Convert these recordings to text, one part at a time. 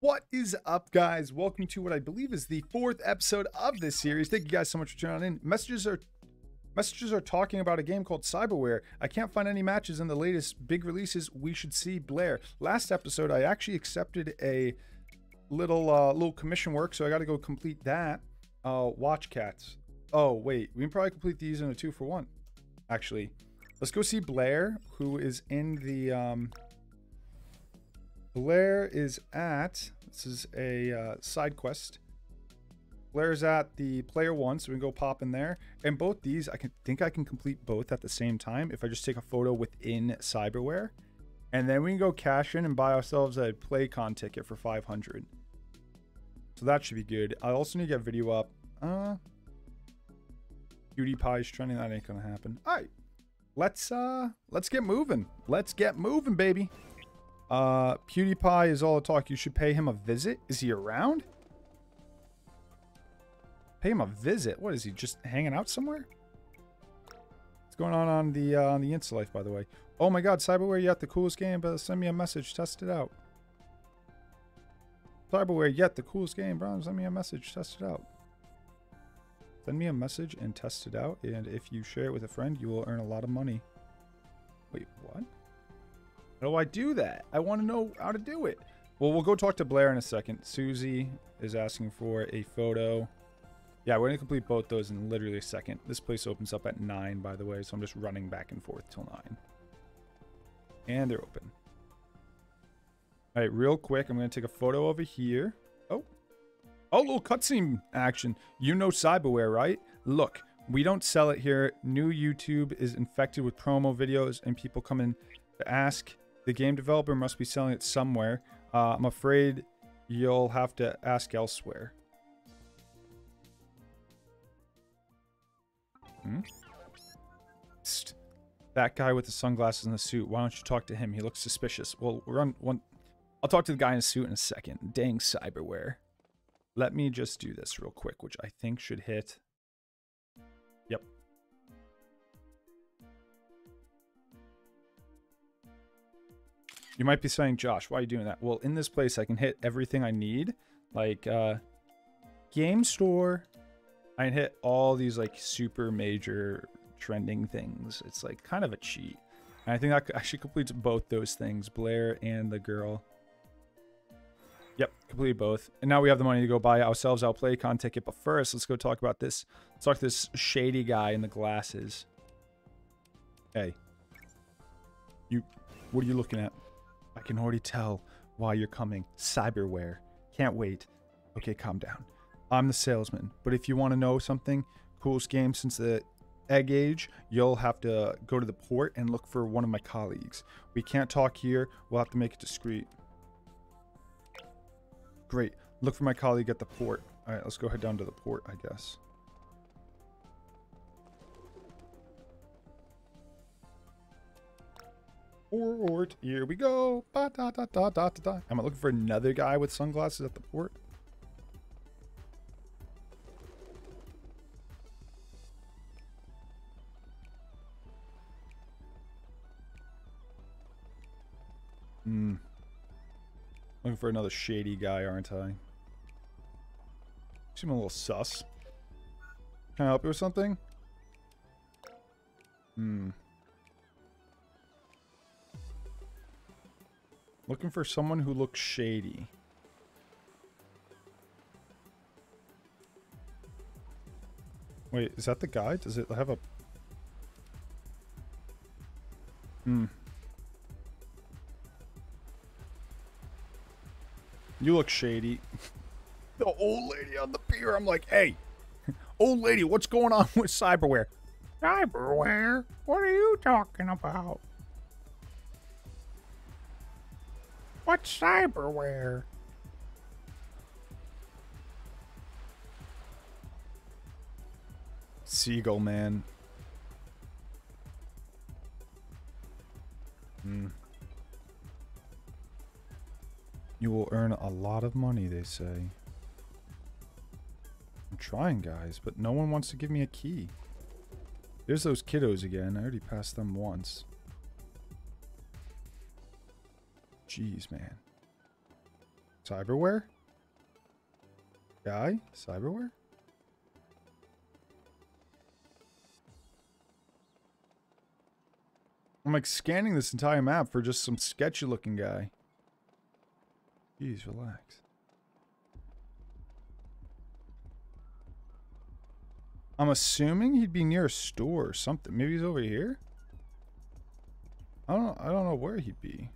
What is up, guys? Welcome to what I believe is the fourth episode of this series. Thank you guys so much for tuning in. Messages are messages are talking about a game called Cyberware. I can't find any matches in the latest big releases. We should see Blair. Last episode, I actually accepted a little uh, little commission work, so I got to go complete that. Uh, watch cats. Oh wait, we can probably complete these in a two for one. Actually, let's go see Blair, who is in the um, Blair is at, this is a uh, side quest. Blair's at the player one, so we can go pop in there. And both these, I can think I can complete both at the same time if I just take a photo within Cyberware. And then we can go cash in and buy ourselves a PlayCon ticket for 500. So that should be good. I also need to get video up. Uh, trending. That ain't gonna happen. All right, let's uh, let's get moving. Let's get moving, baby. Uh, PewDiePie is all talk. You should pay him a visit. Is he around? Pay him a visit. What is he just hanging out somewhere? What's going on on the uh, on the Instalife, by the way? Oh my God, Cyberware, you got the coolest game, but send me a message. Test it out. Cyberware, yet the coolest game, bro. Send me a message. Test it out. Send me a message and test it out. And if you share it with a friend, you will earn a lot of money. Wait, what? How do I do that? I want to know how to do it. Well, we'll go talk to Blair in a second. Susie is asking for a photo. Yeah, we're going to complete both those in literally a second. This place opens up at 9, by the way, so I'm just running back and forth till 9. And they're open. All right, real quick, I'm going to take a photo over here. Oh. Oh, little cutscene action. You know Cyberware, right? Look, we don't sell it here. New YouTube is infected with promo videos and people come in to ask the game developer must be selling it somewhere. Uh, I'm afraid you'll have to ask elsewhere. Hmm? Psst. That guy with the sunglasses and the suit. Why don't you talk to him? He looks suspicious. Well, on one. I'll talk to the guy in the suit in a second. Dang cyberware. Let me just do this real quick, which I think should hit. You might be saying, Josh, why are you doing that? Well, in this place, I can hit everything I need. Like, uh, game store. I can hit all these, like, super major trending things. It's, like, kind of a cheat. And I think that actually completes both those things. Blair and the girl. Yep, completed both. And now we have the money to go buy ourselves our PlayCon ticket. But first, let's go talk about this. Let's talk to this shady guy in the glasses. Hey. You, what are you looking at? I can already tell why you're coming. Cyberware. Can't wait. Okay, calm down. I'm the salesman. But if you want to know something, coolest game since the egg age, you'll have to go to the port and look for one of my colleagues. We can't talk here. We'll have to make it discreet. Great. Look for my colleague at the port. All right, let's go head down to the port, I guess. Port. Here we go. Da, da, da, da, da, da. Am I looking for another guy with sunglasses at the port? Hmm. Looking for another shady guy, aren't I? Seem a little sus. Can I help you with something? Hmm. Looking for someone who looks shady. Wait, is that the guy? Does it have a... Hmm. You look shady. the old lady on the pier, I'm like, hey, old lady, what's going on with cyberware? Cyberware? What are you talking about? What's cyberware? Seagull man. Hmm. You will earn a lot of money, they say. I'm trying, guys, but no one wants to give me a key. There's those kiddos again. I already passed them once. Jeez, man. Cyberware? Guy? Cyberware? I'm like scanning this entire map for just some sketchy looking guy. Jeez, relax. I'm assuming he'd be near a store or something. Maybe he's over here? I don't know, I don't know where he'd be.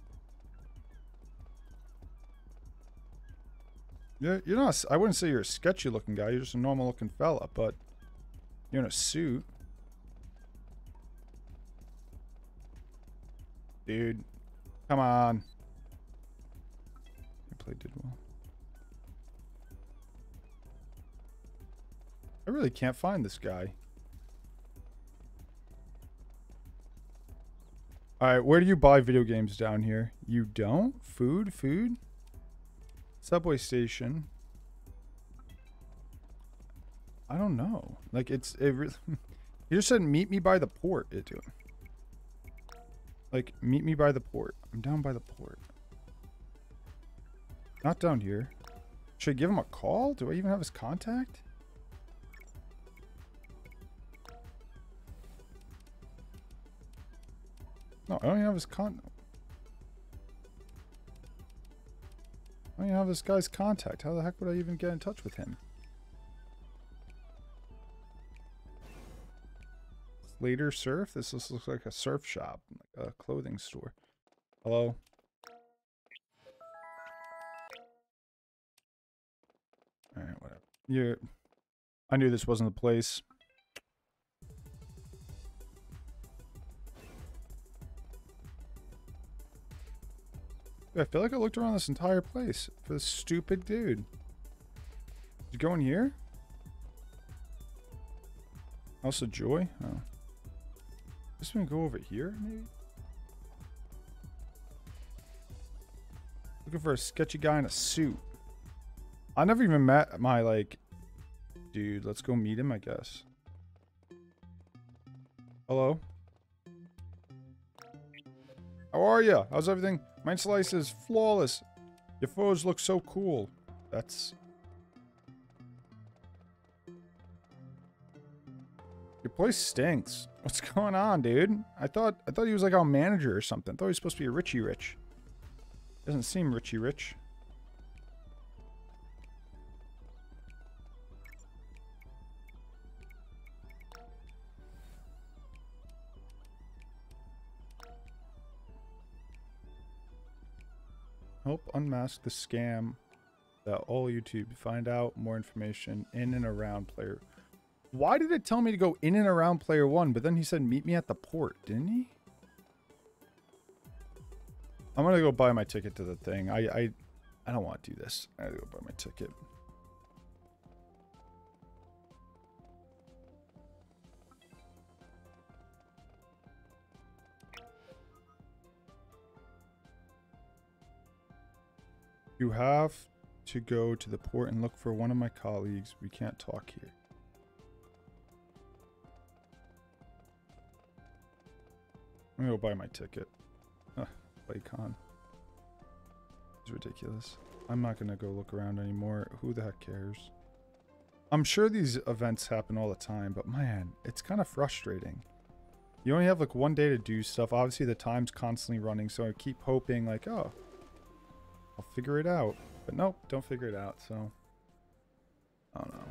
Yeah, you're not I wouldn't say you're a sketchy looking guy, you're just a normal looking fella, but you're in a suit. Dude. Come on. Play did well. I really can't find this guy. Alright, where do you buy video games down here? You don't? Food? Food? Subway station. I don't know. Like, it's... It really, you just said meet me by the port. It, like, meet me by the port. I'm down by the port. Not down here. Should I give him a call? Do I even have his contact? No, I don't even have his con... I don't even have this guy's contact. How the heck would I even get in touch with him? Later surf? This looks like a surf shop, like a clothing store. Hello? Alright, whatever. You I knew this wasn't the place. I feel like I looked around this entire place for this stupid dude. Did you go in here? Also Joy? Oh. Just gonna go over here, maybe? Looking for a sketchy guy in a suit. I never even met my, like... Dude, let's go meet him, I guess. Hello? How are you? How's everything? Mein slice is flawless. Your photos look so cool. That's... Your place stinks. What's going on, dude? I thought I thought he was like our manager or something. I thought he was supposed to be a Richie Rich. Doesn't seem Richie Rich. Help unmask the scam that all YouTube. Find out more information in and around player. Why did it tell me to go in and around player one, but then he said meet me at the port, didn't he? I'm gonna go buy my ticket to the thing. I I, I don't want to do this. I gotta go buy my ticket. You have to go to the port and look for one of my colleagues. We can't talk here. I'm gonna go buy my ticket. PlayCon. It's ridiculous. I'm not gonna go look around anymore. Who the heck cares? I'm sure these events happen all the time, but man, it's kind of frustrating. You only have like one day to do stuff. Obviously the time's constantly running, so I keep hoping like, oh, I'll figure it out. But nope, don't figure it out, so... I don't know.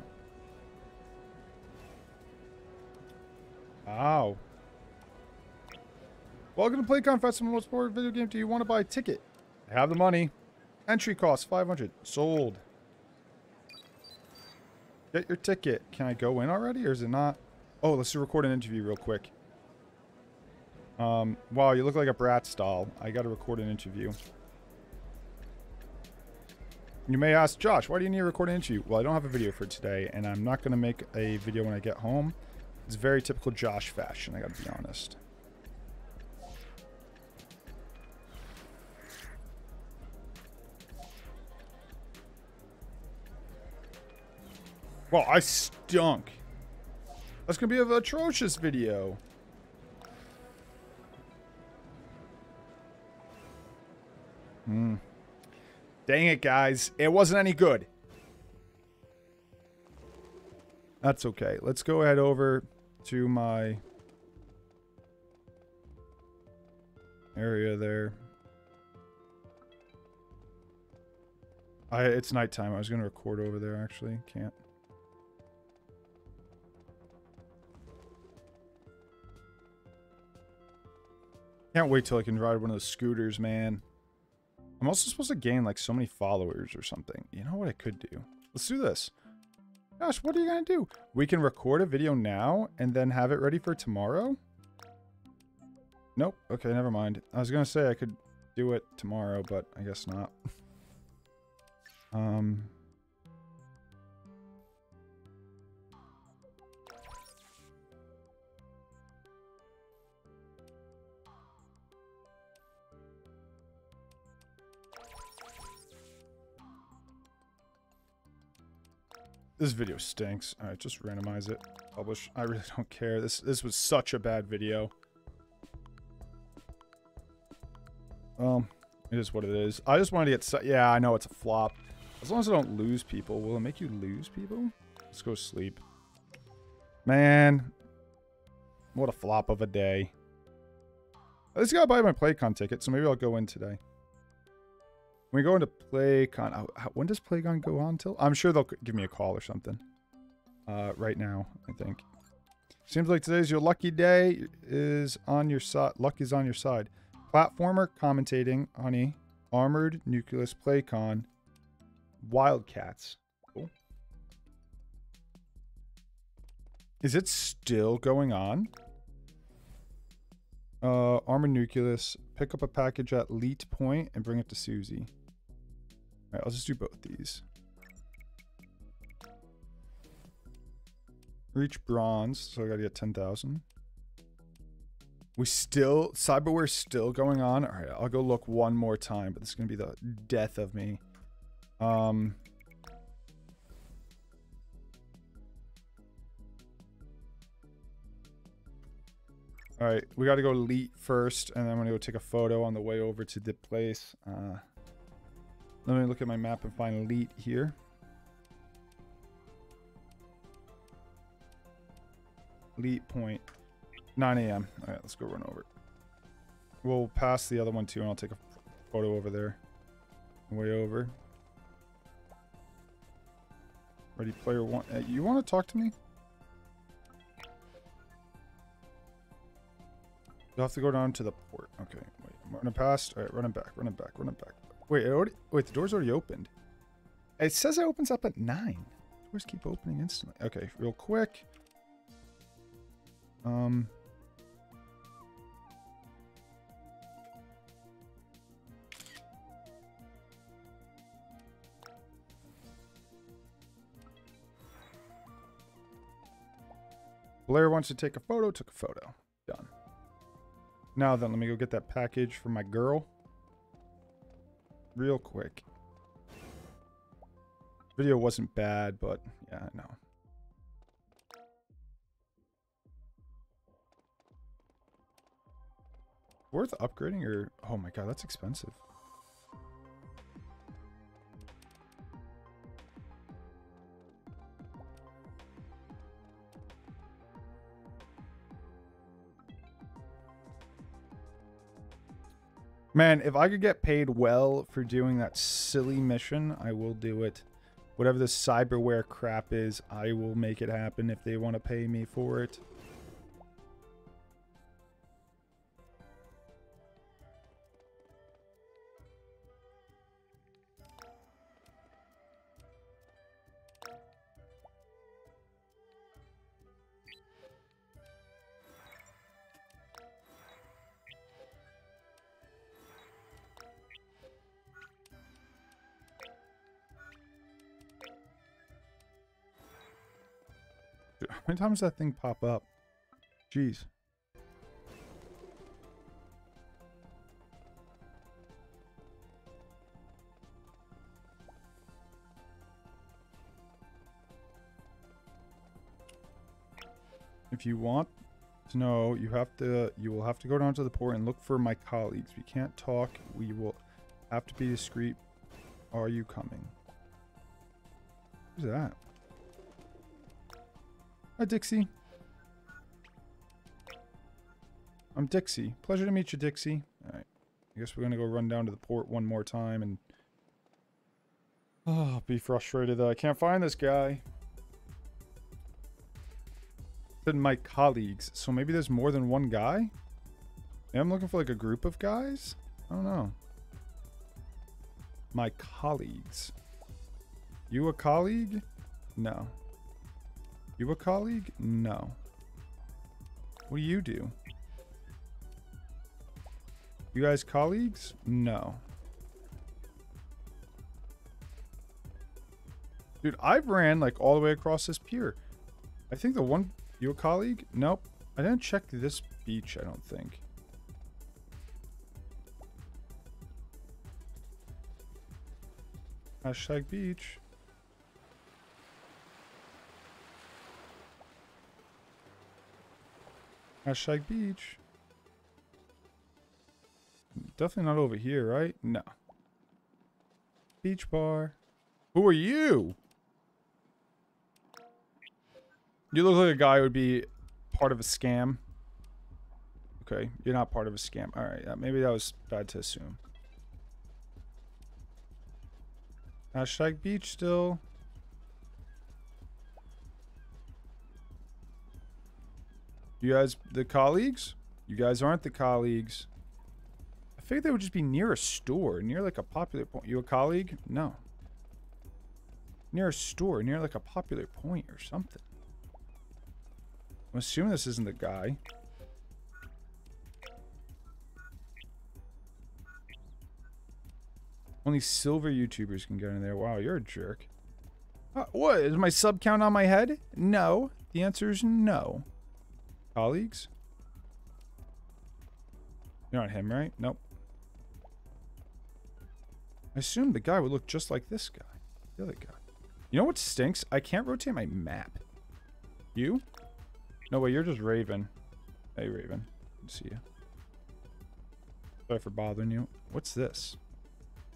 Wow. Welcome to PlayCon Festival Most Sport Video Game. Do you want to buy a ticket? I have the money. Entry cost 500. Sold. Get your ticket. Can I go in already or is it not? Oh, let's record an interview real quick. Um, wow, you look like a brat doll. I gotta record an interview. You may ask, Josh, why do you need to record an interview? Well, I don't have a video for today, and I'm not going to make a video when I get home. It's very typical Josh fashion, I got to be honest. Well, I stunk. That's going to be an atrocious video. Hmm. Dang it, guys. It wasn't any good. That's okay. Let's go head over to my area there. I it's nighttime. I was gonna record over there actually. Can't. Can't wait till I can ride one of those scooters, man. I'm also supposed to gain like so many followers or something. You know what I could do? Let's do this. Gosh, what are you gonna do? We can record a video now and then have it ready for tomorrow? Nope. Okay, never mind. I was gonna say I could do it tomorrow, but I guess not. um... This video stinks. Alright, just randomize it. Publish. I really don't care. This this was such a bad video. Well, it is what it is. I just wanted to get... Yeah, I know it's a flop. As long as I don't lose people. Will it make you lose people? Let's go sleep. Man. What a flop of a day. I just gotta buy my PlayCon ticket, so maybe I'll go in today. We go into PlayCon, oh, when does PlayCon go on till? I'm sure they'll give me a call or something. Uh, right now, I think. Seems like today's your lucky day is on your side. Luck is on your side. Platformer commentating, honey. Armored Nucleus PlayCon. Wildcats. Is it still going on? Uh, Armored Nucleus. Pick up a package at Leet Point and bring it to Susie. Alright, I'll just do both these. Reach bronze, so I gotta get 10,000. We still, cyberware still going on. Alright, I'll go look one more time, but this is gonna be the death of me. Um... Alright, we gotta go elite first, and then I'm gonna go take a photo on the way over to the place. Uh... Let me look at my map and find elite here. Elite point. 9 a.m. Alright, let's go run over. We'll pass the other one too, and I'll take a photo over there. Way over. Ready player one. You want to talk to me? You'll have to go down to the port. Okay, wait. I'm running past. Alright, running back, running back, running back. Wait, already, wait, the door's already opened. It says it opens up at 9. Doors keep opening instantly. Okay, real quick. Um... Blair wants to take a photo, took a photo. Done. Now then, let me go get that package for my girl real quick. Video wasn't bad, but yeah, no. Worth upgrading or... Oh my god, that's expensive. Man, if I could get paid well for doing that silly mission, I will do it. Whatever the cyberware crap is, I will make it happen if they want to pay me for it. Many times does that thing pop up? Jeez. If you want to know, you have to you will have to go down to the port and look for my colleagues. We can't talk. We will have to be discreet. are you coming? Who's that? Hi, Dixie. I'm Dixie. Pleasure to meet you, Dixie. Alright. I guess we're gonna go run down to the port one more time and... Oh, be frustrated that I can't find this guy. Said my colleagues. So maybe there's more than one guy? Maybe I'm looking for like a group of guys? I don't know. My colleagues. You a colleague? No. You a colleague? No. What do you do? You guys colleagues? No. Dude, I've ran like all the way across this pier. I think the one... You a colleague? Nope. I didn't check this beach, I don't think. Hashtag beach. Hashtag beach. Definitely not over here, right? No. Beach bar. Who are you? You look like a guy who would be part of a scam. Okay, you're not part of a scam. Alright, maybe that was bad to assume. Hashtag beach still. You guys, the colleagues? You guys aren't the colleagues. I figured they would just be near a store, near like a popular point. You a colleague? No. Near a store, near like a popular point or something. I'm assuming this isn't the guy. Only silver YouTubers can get in there. Wow, you're a jerk. Uh, what? Is my sub count on my head? No. The answer is no. Colleagues? You're not him, right? Nope. I assume the guy would look just like this guy. The other guy. You know what stinks? I can't rotate my map. You? No way, you're just Raven. Hey, Raven. Good to see you. Sorry for bothering you. What's this?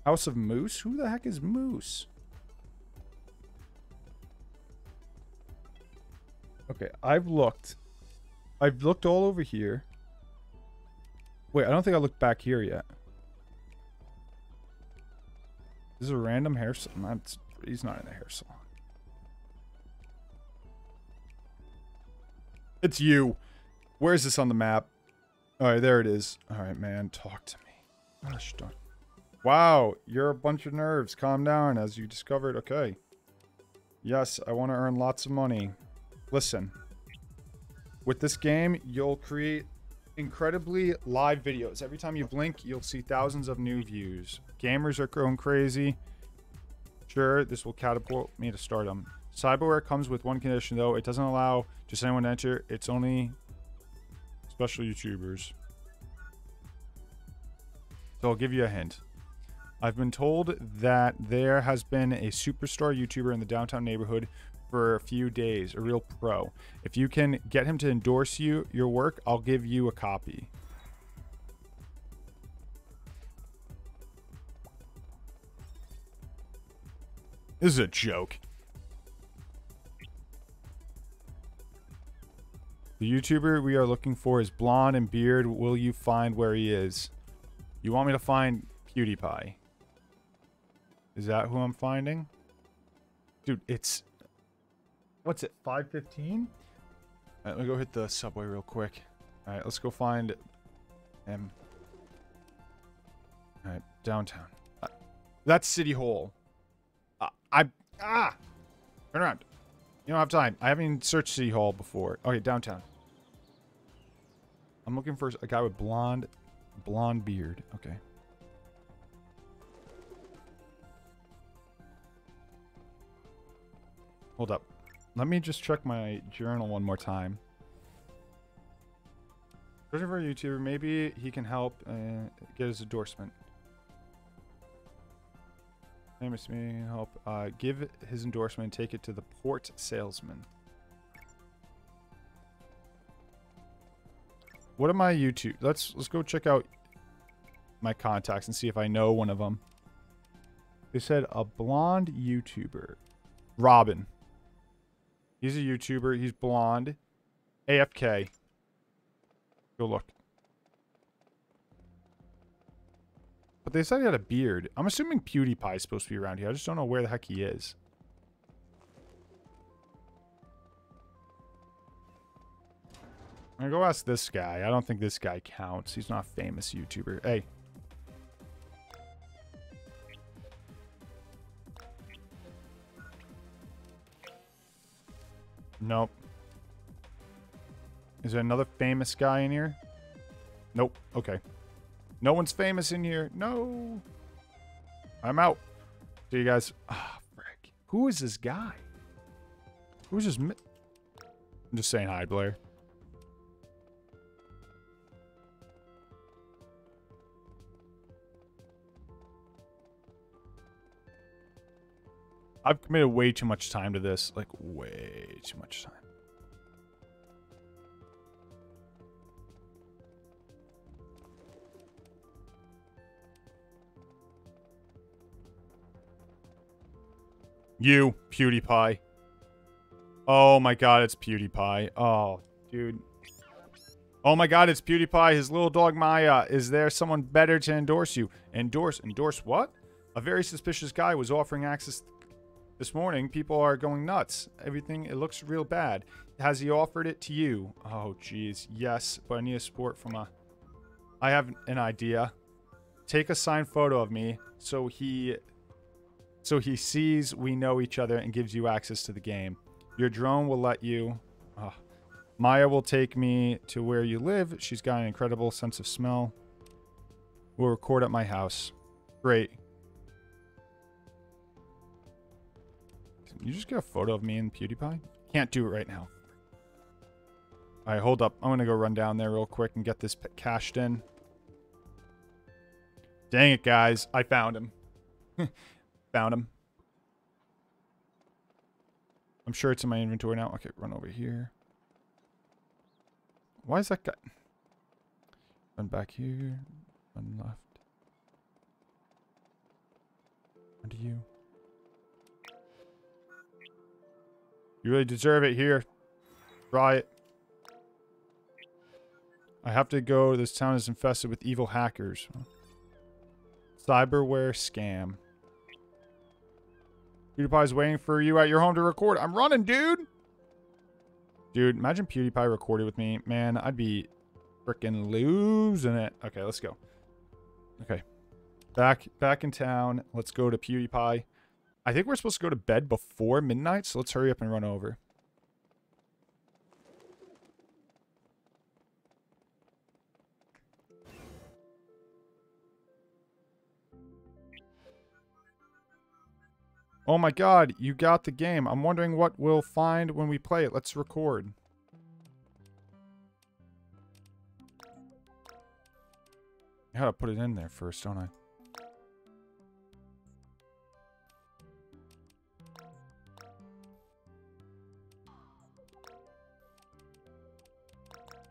House of Moose? Who the heck is Moose? Okay, I've looked. I've looked all over here. Wait, I don't think I looked back here yet. This is a random hair salon. He's not in a hair salon. It's you. Where is this on the map? All right, there it is. All right, man, talk to me. Oh, Gosh darn. Wow, you're a bunch of nerves. Calm down as you discovered. Okay. Yes, I want to earn lots of money. Listen. With this game, you'll create incredibly live videos. Every time you blink, you'll see thousands of new views. Gamers are going crazy. Sure, this will catapult me to stardom. Cyberware comes with one condition, though. It doesn't allow just anyone to enter. It's only special YouTubers. So I'll give you a hint. I've been told that there has been a superstar YouTuber in the downtown neighborhood for a few days, a real pro. If you can get him to endorse you your work, I'll give you a copy. This is a joke. The YouTuber we are looking for is blonde and beard. Will you find where he is? You want me to find PewDiePie? Is that who I'm finding? Dude, it's... What's it, 5.15? let me go hit the subway real quick. Alright, let's go find him. Alright, downtown. Uh, that's City Hall. Uh, I... Ah! Turn around. You don't have time. I haven't searched City Hall before. Okay, downtown. I'm looking for a guy with blonde, blonde beard. Okay. Hold up. Let me just check my journal one more time. Searching for a YouTuber. Maybe he can help uh, get his endorsement. Famous me help uh, give his endorsement and take it to the port salesman. What am I YouTube? Let's let's go check out my contacts and see if I know one of them. They said a blonde YouTuber. Robin. He's a YouTuber. He's blonde. AFK. Go look. But they said he had a beard. I'm assuming PewDiePie is supposed to be around here. I just don't know where the heck he is. Gonna go ask this guy. I don't think this guy counts. He's not a famous YouTuber. Hey. Nope. Is there another famous guy in here? Nope. Okay. No one's famous in here. No. I'm out. See you guys. Ah, frick. Who is this guy? Who's this? I'm just saying hi, Blair. I've committed way too much time to this. Like, way too much time. You, PewDiePie. Oh my god, it's PewDiePie. Oh, dude. Oh my god, it's PewDiePie. His little dog Maya. Is there someone better to endorse you? Endorse? Endorse what? A very suspicious guy was offering access this morning. People are going nuts. Everything, it looks real bad. Has he offered it to you? Oh, jeez. Yes, but I need a support from a... I have an idea. Take a signed photo of me so he so he sees we know each other and gives you access to the game. Your drone will let you. Uh, Maya will take me to where you live. She's got an incredible sense of smell. We'll record at my house. Great. You just get a photo of me and PewDiePie? Can't do it right now. All right, hold up. I'm going to go run down there real quick and get this cashed in. Dang it, guys. I found him. Found him. I'm sure it's in my inventory now. Okay, run over here. Why is that guy? Run back here. Run left. To you. You really deserve it here. Try it. I have to go. This town is infested with evil hackers. Cyberware scam. PewDiePie's waiting for you at your home to record. I'm running, dude. Dude, imagine PewDiePie recorded with me. Man, I'd be freaking losing it. Okay, let's go. Okay. Back back in town. Let's go to PewDiePie. I think we're supposed to go to bed before midnight, so let's hurry up and run over. Oh my god, you got the game. I'm wondering what we'll find when we play it. Let's record. I gotta put it in there first, don't I?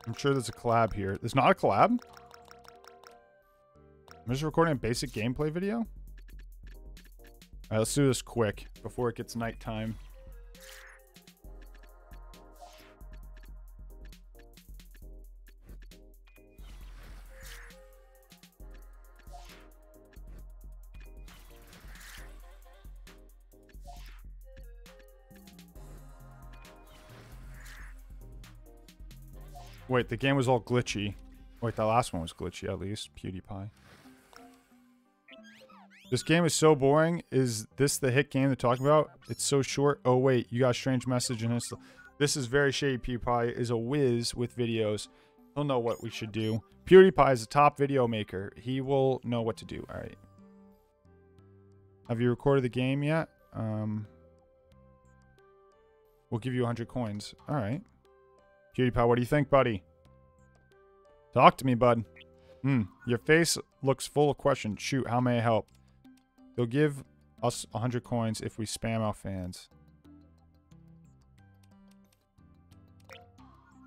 I'm sure there's a collab here. There's not a collab? I'm just recording a basic gameplay video? Alright, let's do this quick before it gets nighttime. Wait, the game was all glitchy. Wait, that last one was glitchy at least. PewDiePie. This game is so boring. Is this the hit game to talk about? It's so short. Oh, wait. You got a strange message in this. This is very shady. PewDiePie is a whiz with videos. He'll know what we should do. PewDiePie is a top video maker. He will know what to do. All right. Have you recorded the game yet? Um, we'll give you 100 coins. All right. PewDiePie, what do you think, buddy? Talk to me, bud. Hmm. Your face looks full of questions. Shoot, how may I help? They'll give us 100 coins if we spam our fans.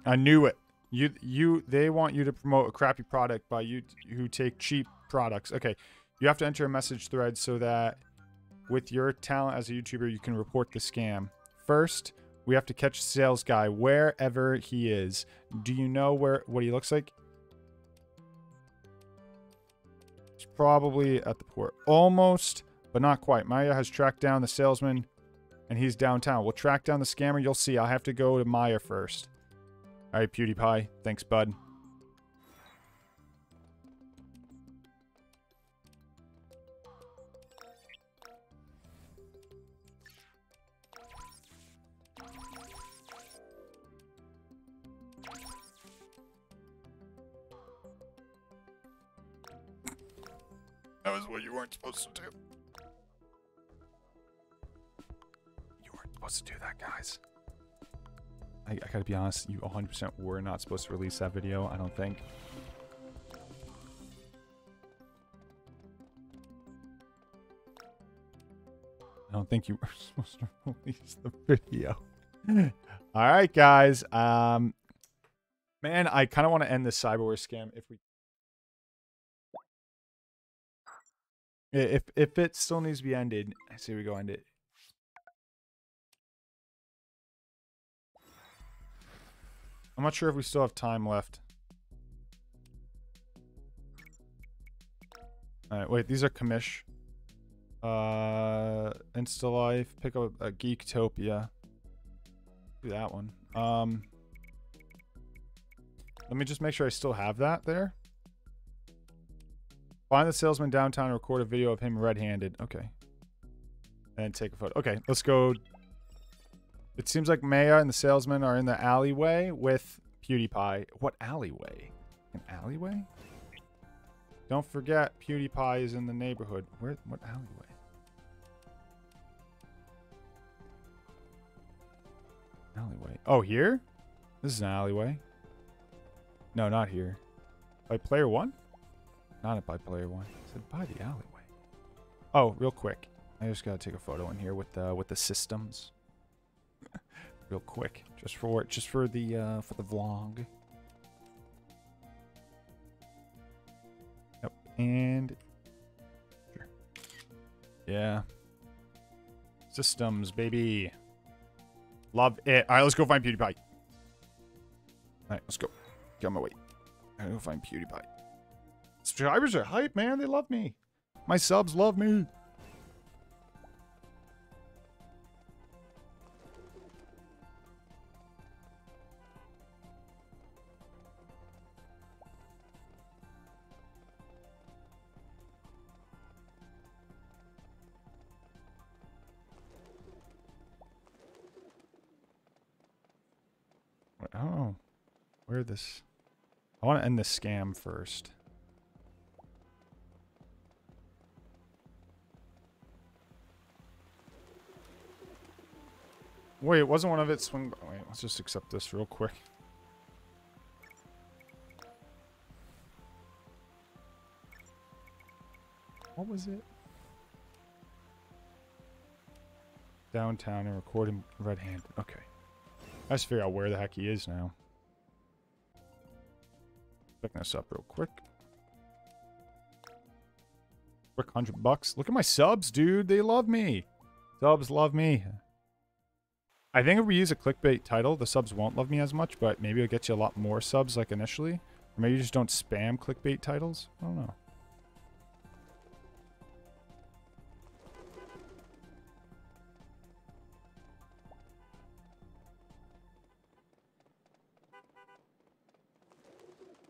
I knew it. You, you, they want you to promote a crappy product by you who take cheap products. Okay, you have to enter a message thread so that with your talent as a YouTuber, you can report the scam. First, we have to catch the sales guy wherever he is. Do you know where what he looks like? He's probably at the port. Almost, but not quite. Maya has tracked down the salesman and he's downtown. We'll track down the scammer. You'll see. I'll have to go to Maya first. All right, PewDiePie. Thanks, bud. That was what you weren't supposed to do. You weren't supposed to do that, guys. I, I gotta be honest, you 100% were not supposed to release that video, I don't think. I don't think you were supposed to release the video. Alright, guys. Um, man, I kind of want to end this cyberware scam if we if if it still needs to be ended, I say we go end it. I'm not sure if we still have time left. Alright, wait, these are commish. Uh, Instalife, pick up a Geektopia. Do that one. Um, let me just make sure I still have that there. Find the salesman downtown and record a video of him red-handed. Okay. And take a photo. Okay, let's go it seems like Maya and the salesman are in the alleyway with PewDiePie. What alleyway? An alleyway? Don't forget, PewDiePie is in the neighborhood. Where? What alleyway? Alleyway. Oh, here? This is an alleyway. No, not here. By player one? Not by player one. I said by the alleyway. Oh, real quick. I just gotta take a photo in here with the with the systems real quick, just for just for the uh, for the vlog. Yep, and sure. yeah, systems, baby. Love it. All right, let's go find PewDiePie. All right, let's go. Get on my way. I gotta go find PewDiePie. Subscribers are hype, man. They love me. My subs love me. Oh, where this? I want to end this scam first. Wait, it wasn't one of its swing. Wait, let's just accept this real quick. What was it? Downtown and recording red-handed. Okay. I just figure out where the heck he is now. Picking this up real quick. Quick hundred bucks. Look at my subs, dude. They love me. Subs love me. I think if we use a clickbait title, the subs won't love me as much, but maybe it'll get you a lot more subs like initially. Or maybe you just don't spam clickbait titles. I don't know.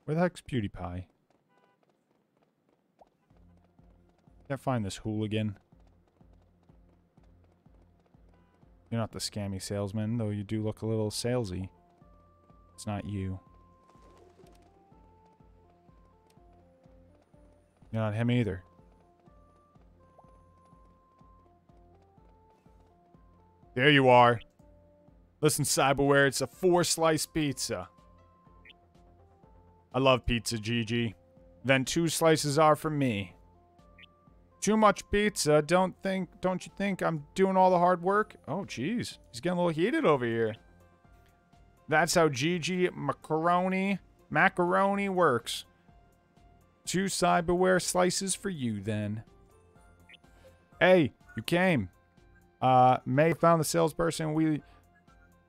Where the heck's PewDiePie? Can't find this hooligan. You're not the scammy salesman, though you do look a little salesy. It's not you. You're not him either. There you are. Listen, Cyberware, it's a four-slice pizza. I love pizza, GG. Then two slices are for me. Too much pizza. Don't think, don't you think I'm doing all the hard work? Oh, jeez. He's getting a little heated over here. That's how GG macaroni, macaroni works. Two cyberware slices for you, then. Hey, You came. Uh, May found the salesperson. We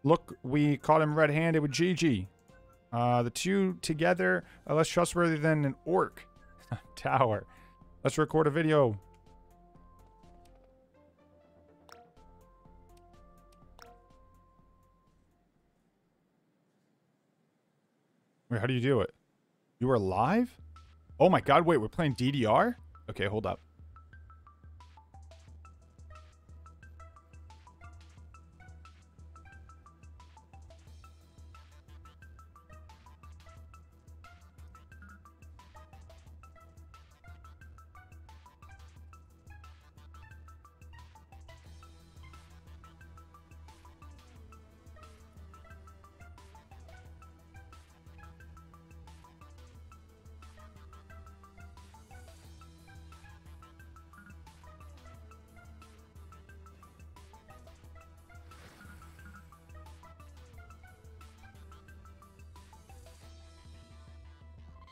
look. We caught him red-handed with Gigi. Uh, the two together are less trustworthy than an orc. Tower. Let's record a video. Wait, how do you do it? You were live? Oh my god, wait, we're playing DDR? Okay, hold up.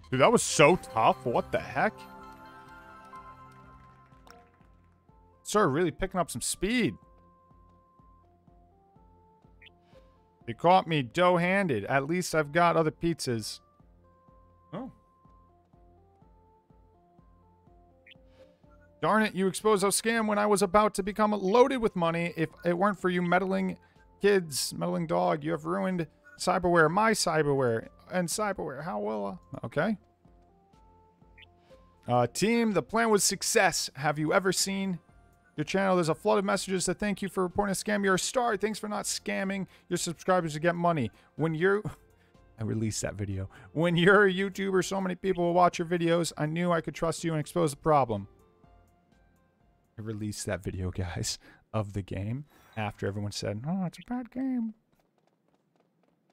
Dude, that was so tough. What the heck? Sir, really picking up some speed. You caught me dough-handed. At least I've got other pizzas. Oh. Darn it, you exposed a scam when I was about to become loaded with money. If it weren't for you meddling kids, meddling dog, you have ruined cyberware, my cyberware and cyberware. How will uh, okay. Uh, team, the plan was success. Have you ever seen your channel? There's a flood of messages that thank you for reporting a scam. You're a star. Thanks for not scamming your subscribers to get money. When you're I released that video. When you're a YouTuber, so many people will watch your videos. I knew I could trust you and expose the problem. I released that video, guys, of the game after everyone said, oh, it's a bad game.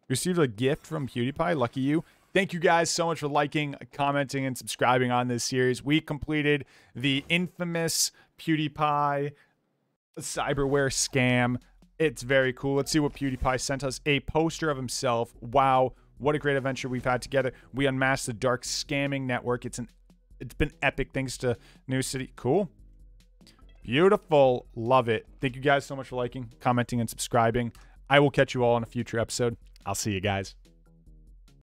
Received a gift from PewDiePie. Lucky you. Thank you guys so much for liking, commenting, and subscribing on this series. We completed the infamous PewDiePie cyberware scam. It's very cool. Let's see what PewDiePie sent us. A poster of himself. Wow, what a great adventure we've had together. We unmasked the dark scamming network. It's an it's been epic thanks to New City. Cool. Beautiful. Love it. Thank you guys so much for liking, commenting, and subscribing. I will catch you all in a future episode. I'll see you guys.